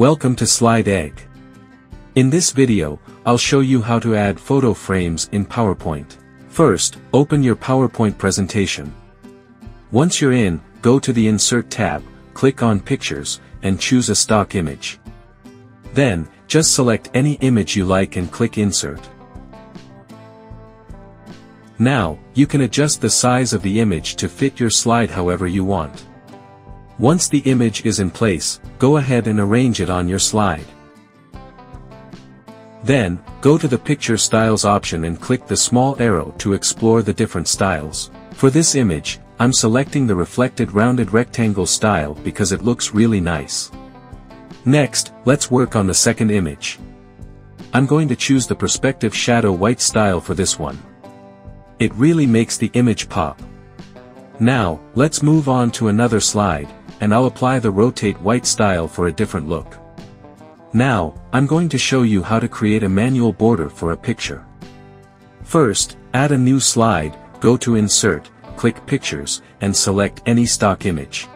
Welcome to SlideEgg. In this video, I'll show you how to add photo frames in PowerPoint. First, open your PowerPoint presentation. Once you're in, go to the Insert tab, click on Pictures, and choose a stock image. Then, just select any image you like and click Insert. Now, you can adjust the size of the image to fit your slide however you want. Once the image is in place, go ahead and arrange it on your slide. Then, go to the Picture Styles option and click the small arrow to explore the different styles. For this image, I'm selecting the reflected rounded rectangle style because it looks really nice. Next, let's work on the second image. I'm going to choose the perspective shadow white style for this one. It really makes the image pop. Now, let's move on to another slide, and I'll apply the rotate white style for a different look. Now, I'm going to show you how to create a manual border for a picture. First, add a new slide, go to Insert, click Pictures, and select any stock image.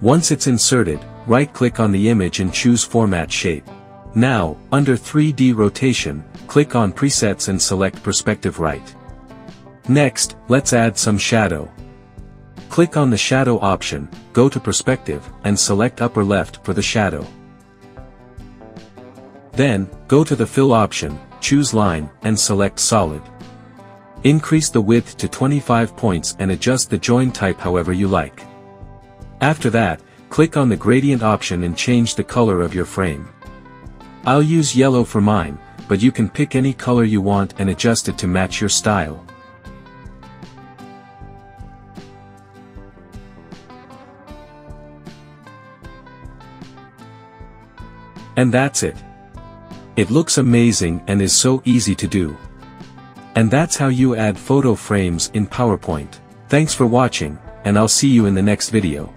Once it's inserted, right-click on the image and choose Format Shape. Now, under 3D Rotation, click on Presets and select Perspective Right. Next, let's add some shadow. Click on the shadow option, go to perspective, and select upper left for the shadow. Then, go to the fill option, choose line, and select solid. Increase the width to 25 points and adjust the join type however you like. After that, click on the gradient option and change the color of your frame. I'll use yellow for mine, but you can pick any color you want and adjust it to match your style. And that's it. It looks amazing and is so easy to do. And that's how you add photo frames in PowerPoint. Thanks for watching, and I'll see you in the next video.